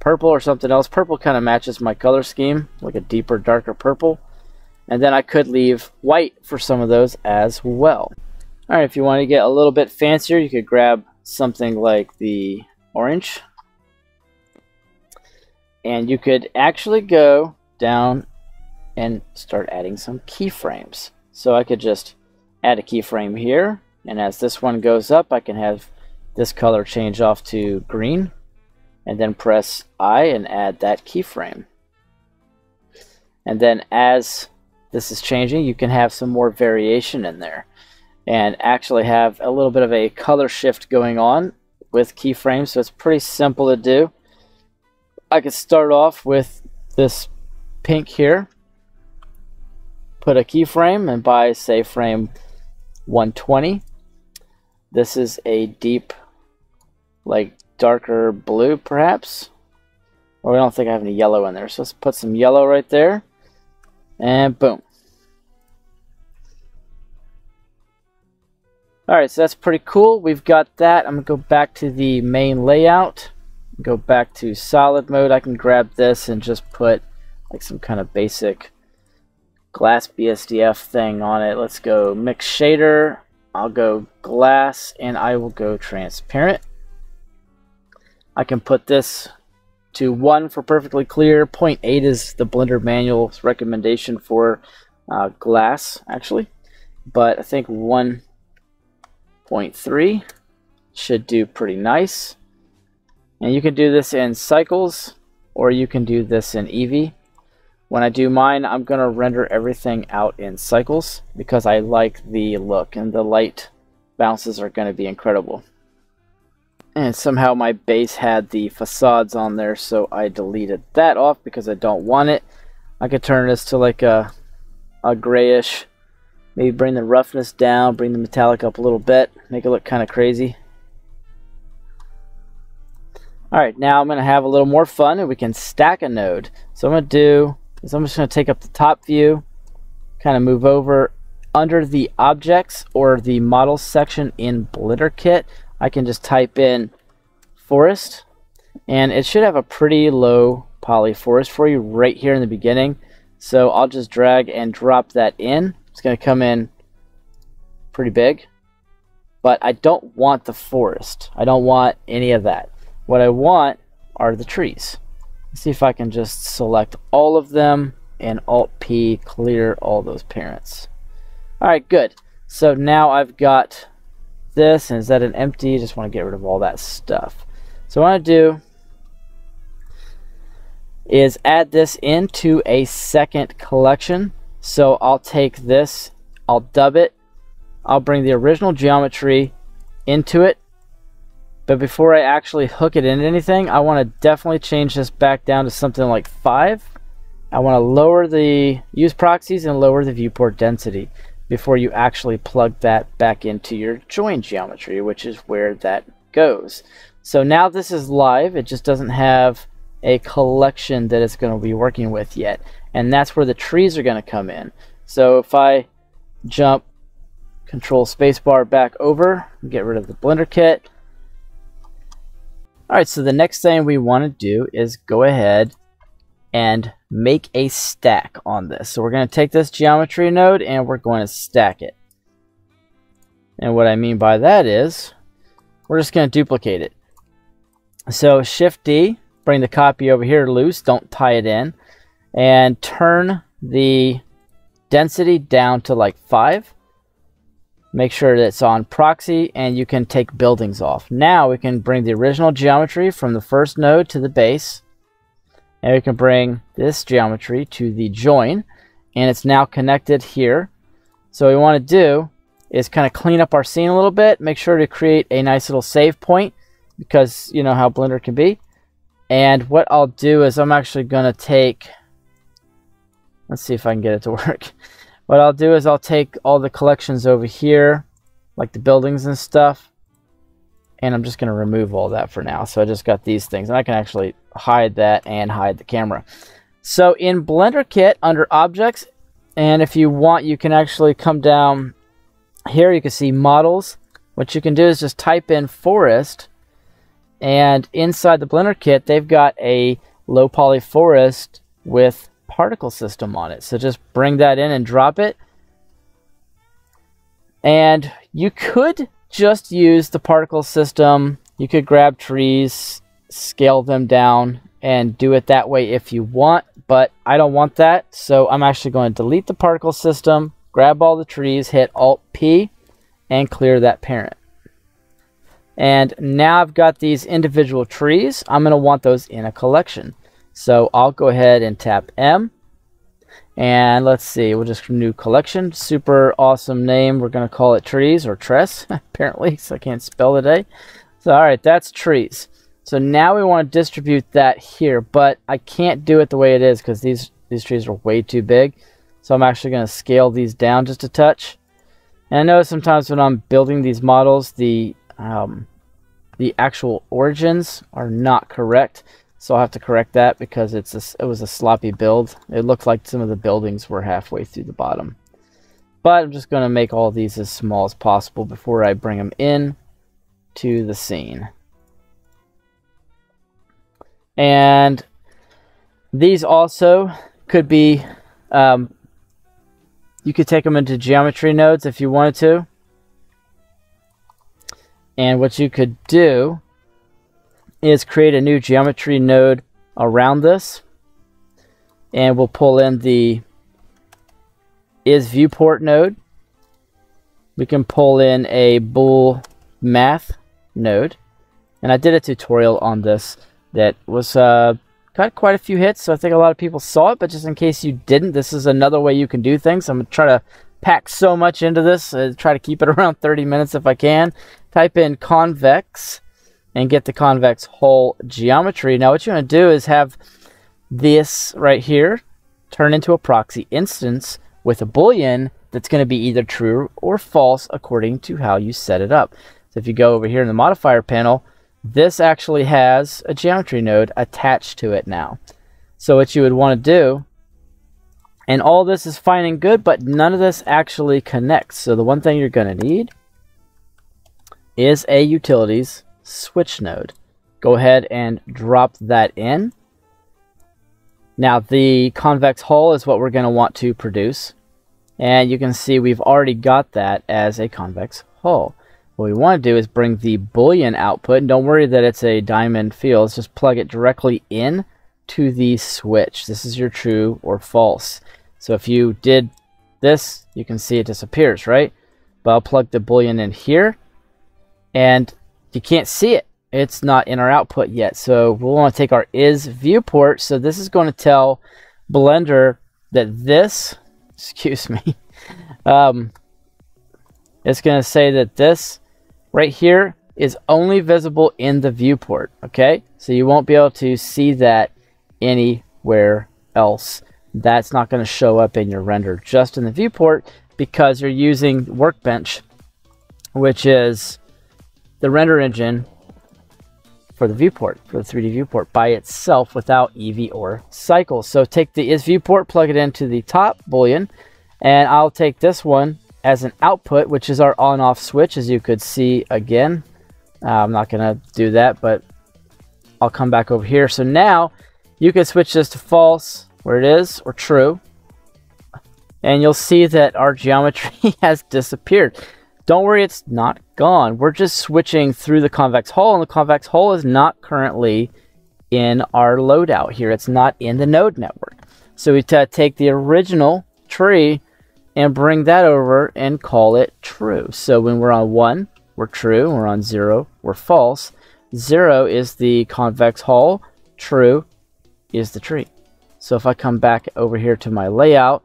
purple, or something else. Purple kind of matches my color scheme, like a deeper, darker purple. And then I could leave white for some of those as well. Alright, if you want to get a little bit fancier, you could grab something like the orange. And you could actually go down and start adding some keyframes. So I could just add a keyframe here and as this one goes up I can have this color change off to green and then press I and add that keyframe and then as this is changing you can have some more variation in there and actually have a little bit of a color shift going on with keyframes so it's pretty simple to do I could start off with this pink here put a keyframe and by say frame 120. This is a deep, like darker blue perhaps. Or I don't think I have any yellow in there. So let's put some yellow right there. And boom. Alright, so that's pretty cool. We've got that. I'm going to go back to the main layout. Go back to solid mode. I can grab this and just put like some kind of basic glass BSDF thing on it. Let's go mix shader. I'll go glass and I will go transparent. I can put this to 1 for perfectly clear. 0.8 is the Blender manual's recommendation for uh, glass, actually. But I think 1.3 should do pretty nice. And you can do this in cycles or you can do this in Eevee. When I do mine, I'm going to render everything out in cycles because I like the look and the light bounces are going to be incredible. And somehow my base had the facades on there, so I deleted that off because I don't want it. I could turn this to like a, a grayish, maybe bring the roughness down, bring the metallic up a little bit, make it look kind of crazy. Alright, now I'm going to have a little more fun and we can stack a node. So I'm going to do is I'm just going to take up the top view, kind of move over under the objects or the models section in BlenderKit. I can just type in forest and it should have a pretty low poly forest for you right here in the beginning. So I'll just drag and drop that in. It's going to come in pretty big. But I don't want the forest. I don't want any of that. What I want are the trees see if I can just select all of them and Alt P clear all those parents. Alright, good. So now I've got this, and is that an empty? Just want to get rid of all that stuff. So what I do is add this into a second collection. So I'll take this, I'll dub it, I'll bring the original geometry into it, but before I actually hook it into anything, I want to definitely change this back down to something like 5. I want to lower the use proxies and lower the viewport density before you actually plug that back into your join geometry, which is where that goes. So now this is live. It just doesn't have a collection that it's going to be working with yet. And that's where the trees are going to come in. So if I jump control spacebar back over, get rid of the blender kit. Alright, so the next thing we want to do is go ahead and make a stack on this. So we're going to take this geometry node and we're going to stack it. And what I mean by that is we're just going to duplicate it. So Shift D, bring the copy over here loose, don't tie it in, and turn the density down to like 5. Make sure that it's on proxy and you can take buildings off. Now we can bring the original geometry from the first node to the base and we can bring this geometry to the join and it's now connected here. So we want to do is kind of clean up our scene a little bit, make sure to create a nice little save point because you know how Blender can be. And what I'll do is I'm actually going to take, let's see if I can get it to [laughs] work. what I'll do is I'll take all the collections over here, like the buildings and stuff, and I'm just going to remove all that for now. So I just got these things, and I can actually hide that and hide the camera. So in Blender Kit, under Objects, and if you want, you can actually come down here. You can see Models. What you can do is just type in Forest, and inside the Blender Kit, they've got a low poly forest with particle system on it. So just bring that in and drop it. And you could just use the particle system. You could grab trees, scale them down, and do it that way if you want, but I don't want that. So I'm actually going to delete the particle system, grab all the trees, hit Alt P, and clear that parent. And now I've got these individual trees. I'm going to want those in a collection. So I'll go ahead and tap M. And let's see, we'll just new collection. Super awesome name. We're going to call it trees or tress, [laughs] apparently, so I can't spell today. So, all right, that's trees. So now we want to distribute that here, but I can't do it the way it is because these, these trees are way too big. So I'm actually going to scale these down just a touch. And I know sometimes when I'm building these models, the um, the actual origins are not correct. So I'll have to correct that because it's a, it was a sloppy build. It looked like some of the buildings were halfway through the bottom. But I'm just going to make all these as small as possible before I bring them in to the scene. And these also could be, um, you could take them into geometry nodes if you wanted to. And what you could do is create a new geometry node around this. And we'll pull in the is viewport node. We can pull in a bool math node. And I did a tutorial on this that was uh, got quite a few hits. So I think a lot of people saw it. But just in case you didn't, this is another way you can do things. I'm going to try to pack so much into this. Uh, try to keep it [laughs] around 30 minutes if I can. Type in convex and get the convex hull geometry. Now what you want to do is have this right here turn into a proxy instance with a boolean that's going to be either true or false according to how you set it up. So if you go over here in the modifier panel, this actually has a geometry node attached to it now. So what you would want to do, and all this is fine and good, but none of this actually connects. So the one thing you're going to need is a utilities switch node. Go ahead and drop that in. Now the convex hull is what we're going to want to produce. And you can see we've already got that as a convex hull. What we want to do is bring the boolean output. And don't worry that it's a diamond field. Let's just plug it directly in to the switch. This is your true or false. So if you did this, you can see it disappears, right? But I'll plug the boolean in here. And you can't see it. It's not in our output yet. So we'll want to take our is viewport. So this is going to tell Blender that this, [laughs] excuse me, um, it's going to say that this right here is only visible in the viewport. Okay, so you won't be able to see that anywhere else. That's not going to show up in your render, just in the viewport because you're using Workbench, which is the render engine for the viewport, for the 3D viewport by itself without Eevee or Cycle. So take the is viewport, plug it into the top boolean, and I'll take this one as an output, which is our on off switch, as you could see again. Uh, I'm not to do that, but I'll come back over here. So now You can switch this to false, where it is, or true. And you'll see that our geometry [laughs] has disappeared. Don't worry, it's not gone. We're just switching through the convex hull, and the convex hull is not currently in our loadout here. It's not in the node network. So we take the original tree and bring that over and call it true. So when we're on 1, we're true. We're on 0, we're false. 0 is the convex hull. True is the tree. So if I come back over here to my layout,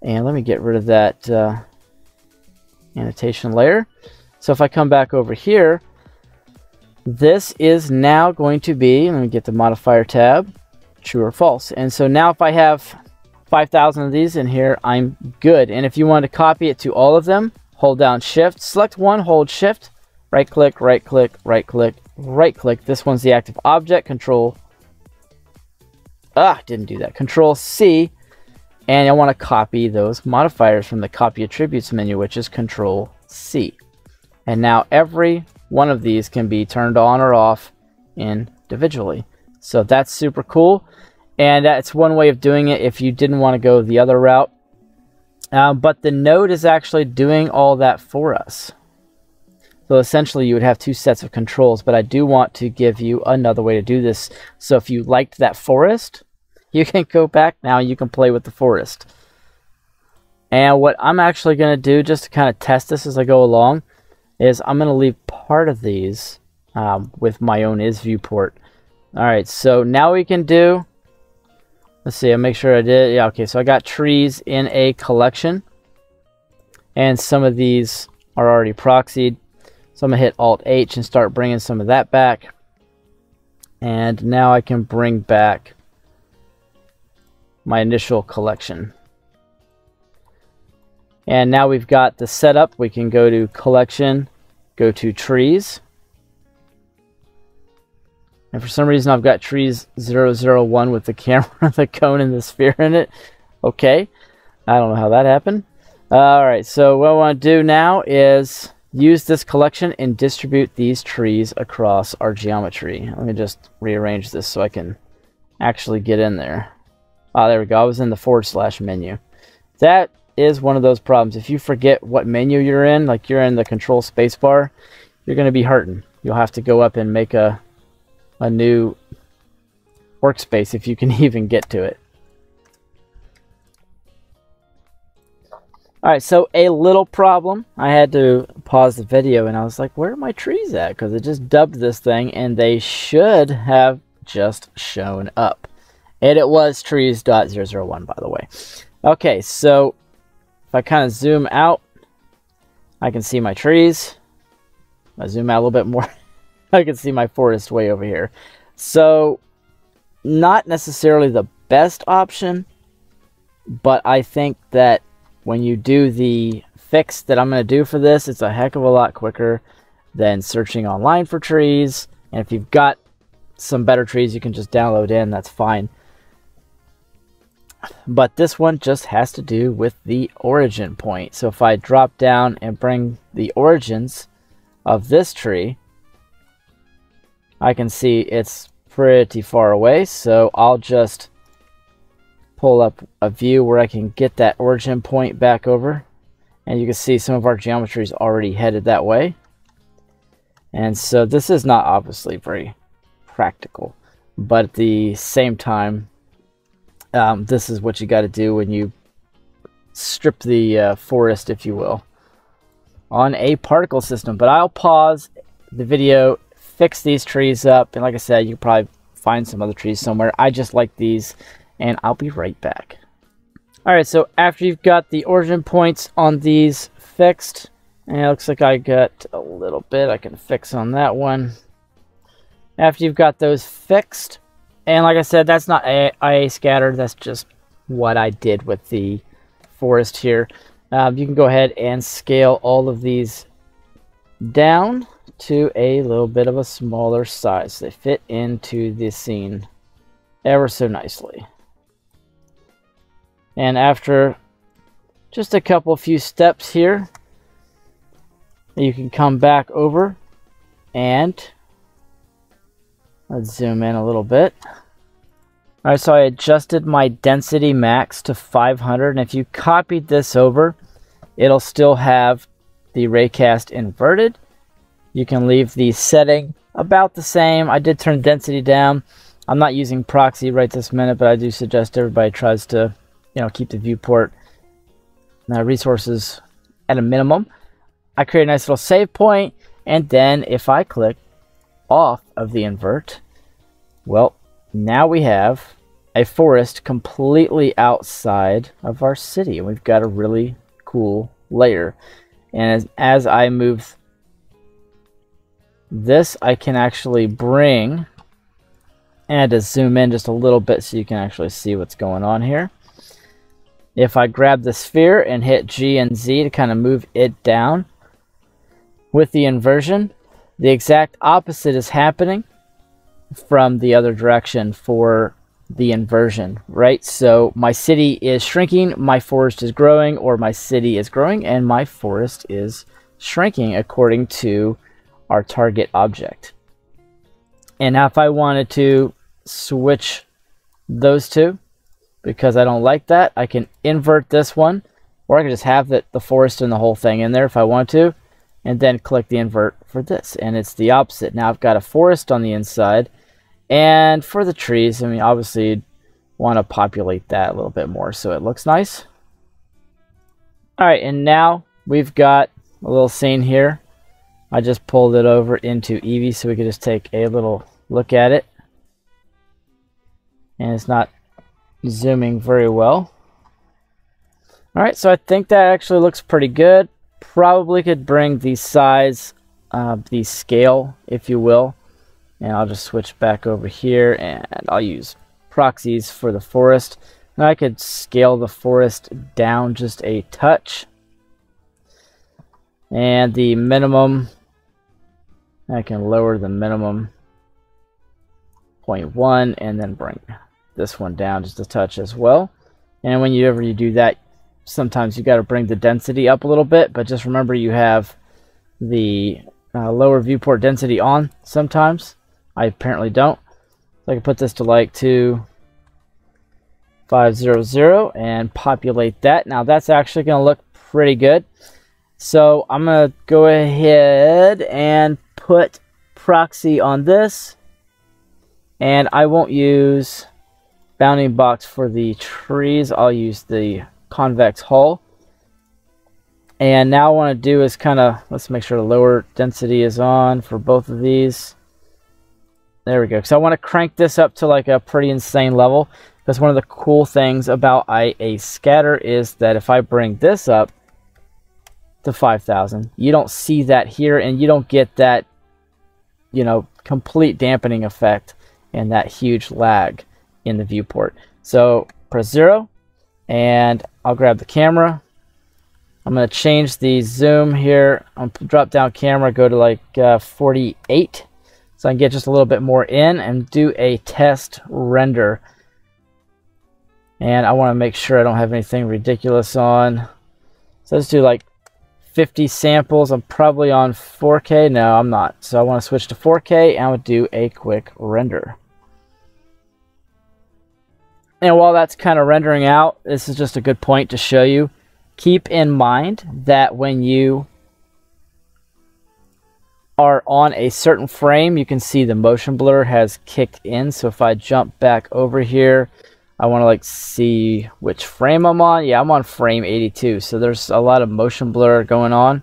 and let me get rid of that uh, annotation layer. So if I come back over here, this is now going to be, let me get the modifier tab, true or false. And so now if I have 5,000 of these in here, I'm good. And if you want to copy it to all of them, hold down shift, select one, hold shift, right click, right click, right click, right click. This one's the active object, control, ah, didn't do that, control C, and I want to copy those modifiers from the copy attributes menu, which is control C. And now every one of these can be turned on or off individually. So that's super cool. And that's one way of doing it if you didn't want to go the other route. Um, but the node is actually doing all that for us. So essentially you would have two sets of controls, but I do want to give you another way to do this. So if you liked that forest, you can go back now you can play with the forest. And what I'm actually going to do just to kind of test this as I go along is I'm going to leave part of these um, with my own is viewport. All right, so now we can do, let's see, I'll make sure I did. Yeah, okay, so I got trees in a collection. And some of these are already proxied. So I'm going to hit Alt-H and start bringing some of that back. And now I can bring back my initial collection. And now we've got the setup. We can go to collection, go to trees. And for some reason I've got trees 001 with the [laughs] camera, the cone, and the sphere in it. Okay. I don't know how that happened. Alright, so what I want to do now is use this collection and distribute these trees across our geometry. Let me just rearrange this so I can actually get in there. Ah, there we go. I was in the forward slash menu. That is one of those problems. If you forget what menu you're in, like you're in the control spacebar, you're going to be hurting. You'll have to go up and make a, a new workspace if you can [laughs] even get to it. Alright, so a little problem. I had to pause the video and I was like, where are my trees at? Because it just dubbed this thing and they should have just shown up. And it was trees.001, by the way. Okay, so if I kind of zoom out, I can see my trees. I zoom out a little bit more, [laughs] I can see my forest way over here. So, not necessarily the best option, but I think that when you do the fix that I'm going to do for this, it's a heck of a lot quicker than searching online for trees. And if you've got some better trees you can just download in, that's fine. But this one just has to do with the origin point. So if I drop down and bring the origins of this tree, I can see it's pretty far away. So I'll just pull up a view where I can get that origin point back over. And you can see some of our geometry is already headed that way. And so this is not obviously very practical. But at the same time, um, this is what you got to do when you strip the uh, forest, if you will, on a particle system. But I'll pause the video, fix these trees up, and like I said, you can probably find some other trees somewhere. I just like these, and I'll be right back. Alright, so after you've got the origin points on these fixed, and it looks like I got a little bit I can fix on that one. After you've got those fixed, and like I said, that's not IA scattered. That's just what I did with the forest here. Um, you can go ahead and scale all of these down to a little bit of a smaller size. They fit into the scene ever so nicely. And after just a couple few steps here, you can come back over and Let's zoom in a little bit. Alright, so I adjusted my density max to 500, and if you copied this over, it'll still have the raycast inverted. You can leave the setting about the same. I did turn density down. I'm not using proxy right this minute, but I do suggest everybody tries to, you know, keep the viewport uh, resources at a minimum. I create a nice little save point, and then if I click off of the invert, well, now we have a forest completely outside of our city. And we've got a really cool layer. And as, as I move this, I can actually bring and to zoom in just a little bit so you can actually see what's going on here. If I grab the sphere and hit G and Z to kind of move it down with the inversion, the exact opposite is happening from the other direction for the inversion, right? So my city is shrinking, my forest is growing, or my city is growing, and my forest is shrinking according to our target object. And now if I wanted to switch those two, because I don't like that, I can invert this one, or I can just have the, the forest and the whole thing in there if I want to, and then click the invert for this, and it's the opposite. Now I've got a forest on the inside, and for the trees, I mean, obviously you'd want to populate that a little bit more so it looks nice. All right, and now we've got a little scene here. I just pulled it over into Eevee so we could just take a little look at it. And it's not zooming very well. All right, so I think that actually looks pretty good. Probably could bring the size, uh, the scale, if you will, and I'll just switch back over here and I'll use proxies for the forest. And I could scale the forest down just a touch. And the minimum, I can lower the minimum 0.1 and then bring this one down just a touch as well. And whenever you do that, sometimes you got to bring the density up a little bit, but just remember you have the uh, lower viewport density on sometimes. I apparently don't. So I can put this to like 2500 and populate that. Now that's actually going to look pretty good. So I'm going to go ahead and put proxy on this. And I won't use bounding box for the trees. I'll use the convex hull. And now I want to do is kind of, let's make sure the lower density is on for both of these. There we go. So I want to crank this up to like a pretty insane level. Because one of the cool things about IA scatter is that if I bring this up to 5,000, you don't see that here and you don't get that, you know, complete dampening effect and that huge lag in the viewport. So press zero and I'll grab the camera. I'm going to change the zoom here. I'll drop down camera, go to like uh, 48 so I can get just a little bit more in and do a test render. And I want to make sure I don't have anything ridiculous on. So let's do like 50 samples. I'm probably on 4K. No, I'm not. So I want to switch to 4K and I would do a quick render. And while that's kind of rendering out, this is just a good point to show you. Keep in mind that when you are on a certain frame, you can see the motion blur has kicked in. So if I jump back over here, I want to like see which frame I'm on. Yeah, I'm on frame 82. So there's a lot of motion blur going on.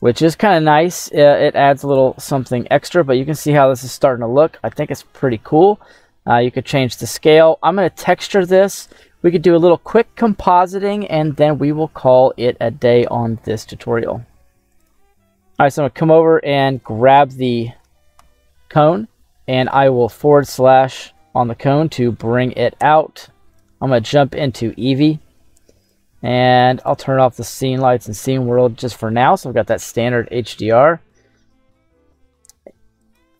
Which is kind of nice. It adds a little something extra, but you can see how this is starting to look. I think it's pretty cool. Uh, you could change the scale. I'm going to texture this. We could do a little quick compositing, and then we will call it a day on this tutorial. All right, so I'm gonna come over and grab the cone and I will forward slash on the cone to bring it out. I'm gonna jump into Eevee and I'll turn off the scene lights and scene world just for now. So I've got that standard HDR.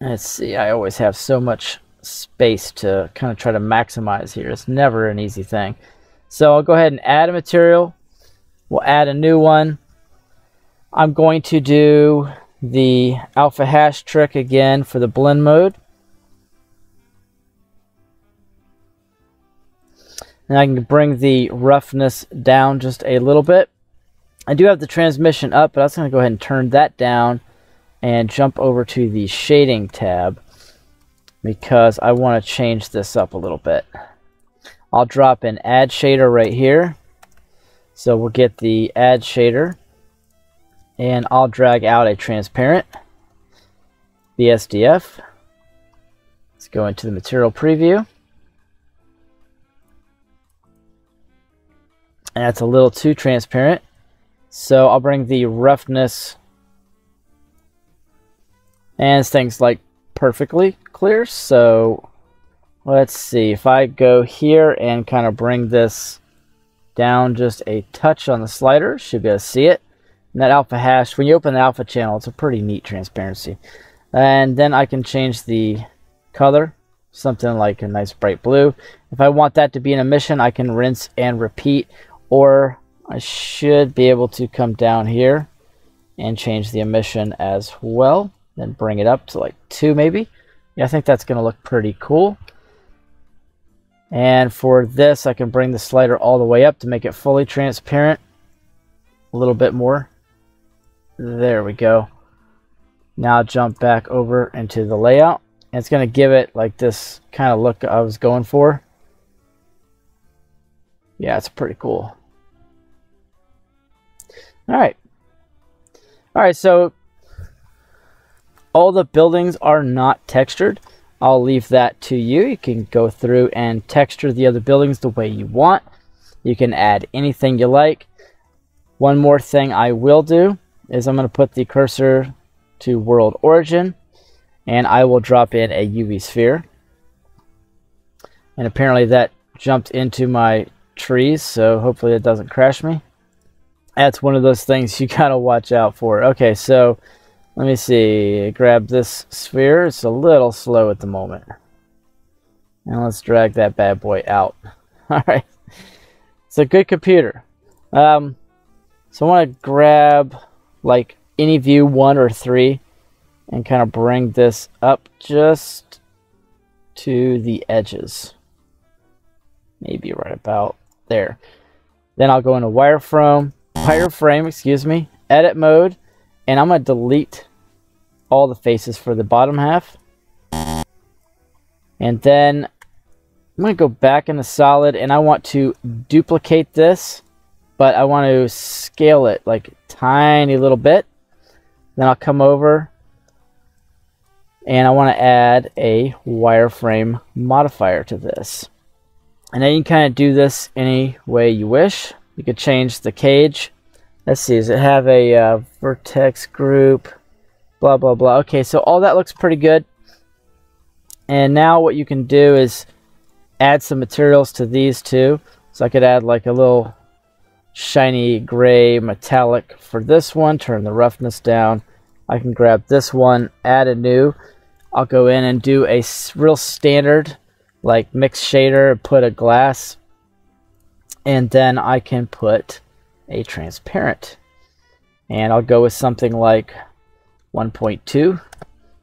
Let's see, I always have so much space to kind of try to maximize here. It's never an easy thing. So I'll go ahead and add a material. We'll add a new one. I'm going to do the alpha hash trick again for the blend mode. And I can bring the roughness down just a little bit. I do have the transmission up, but I was going to go ahead and turn that down and jump over to the shading tab because I want to change this up a little bit. I'll drop an add shader right here. So we'll get the add shader and I'll drag out a transparent BSDF. Let's go into the material preview. And that's a little too transparent. So I'll bring the roughness and things like perfectly clear. So let's see if I go here and kind of bring this down just a touch on the slider, should be able to see it. And that alpha hash, when you open the alpha channel, it's a pretty neat transparency. And then I can change the color, something like a nice bright blue. If I want that to be an emission, I can rinse and repeat, or I should be able to come down here and change the emission as well. Then bring it up to like 2 maybe. Yeah, I think that's going to look pretty cool. And for this, I can bring the slider all the way up to make it fully transparent. A little bit more. There we go. Now jump back over into the layout. And it's going to give it like this kind of look I was going for. Yeah, it's pretty cool. All right. All right, so all the buildings are not textured. I'll leave that to you. You can go through and texture the other buildings the way you want. You can add anything you like. One more thing I will do is I'm going to put the cursor to world origin and I will drop in a UV sphere. And apparently that jumped into my trees, so hopefully it doesn't crash me. That's one of those things [laughs] you gotta watch out for. Okay, so let me see. Grab this sphere. It's a little slow at the moment. And let's drag that bad boy out. [laughs] Alright. It's a good computer. Um, so I want to grab like any view one or three and kind of bring this up just to the edges. Maybe right about there. Then I'll go into wireframe, wireframe, excuse me, edit mode, and I'm going to delete all the faces for the bottom half. And then I'm going to go back into solid and I want to duplicate this, but I want to scale it like tiny little bit. Then I'll come over and I want to add a wireframe modifier to this. And then you can kind of do this any way you wish. You could change the cage Let's see, does it have a uh, vertex group? Blah, blah, blah. Okay, so all that looks pretty good. And now what you can do is add some materials to these two. So I could add like a little shiny gray metallic for this one. Turn the roughness down. I can grab this one, add a new. I'll go in and do a real standard like mix shader, put a glass. And then I can put a transparent. And I'll go with something like 1.2.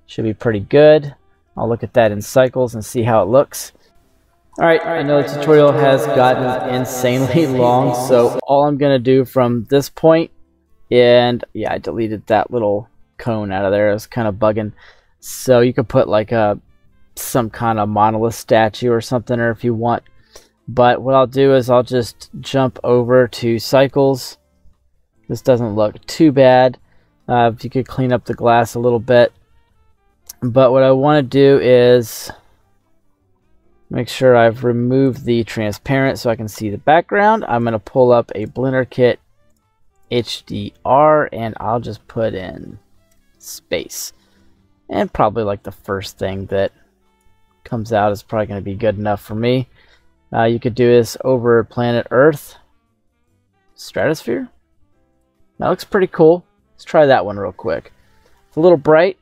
Should be pretty good. I'll look at that in cycles and see how it looks. Alright, I know the tutorial has gotten insanely [laughs] long, so all I'm going to do from this point, and yeah, I deleted that little cone out of there. It was kind of bugging. So you could put like a some kind of monolith statue or something, or if you want but what I'll do is I'll just jump over to cycles. This doesn't look too bad. Uh, if you could clean up the glass a little bit. But what I want to do is make sure I've removed the transparent so I can see the background. I'm going to pull up a Blender Kit HDR and I'll just put in space. And probably like the first thing that comes out is probably going to be good enough for me. Uh, you could do this over planet Earth. Stratosphere? That looks pretty cool. Let's try that one real quick. It's a little bright.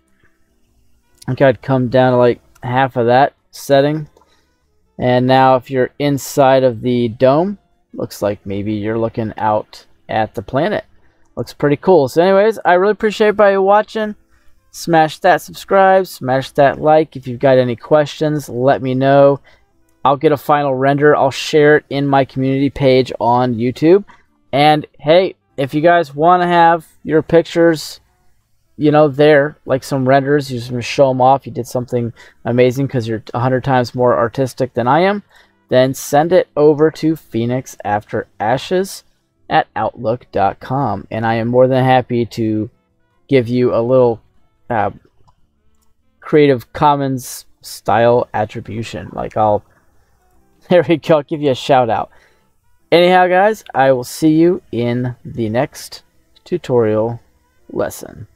I think I'd come down to like half of that setting. And now if you're inside of the dome, looks like maybe you're looking out at the planet. Looks pretty cool. So anyways, I really appreciate everybody watching. Smash that subscribe, smash that like. If you've got any questions, let me know I'll get a final render. I'll share it in my community page on YouTube. And hey, if you guys want to have your pictures, you know, there, like some renders, you just show them off. You did something amazing because you're 100 times more artistic than I am. Then send it over to Phoenix After Ashes at Outlook.com. And I am more than happy to give you a little uh, Creative Commons style attribution. Like I'll, [laughs] there we go, I'll give you a shout out. Anyhow, guys, I will see you in the next tutorial lesson.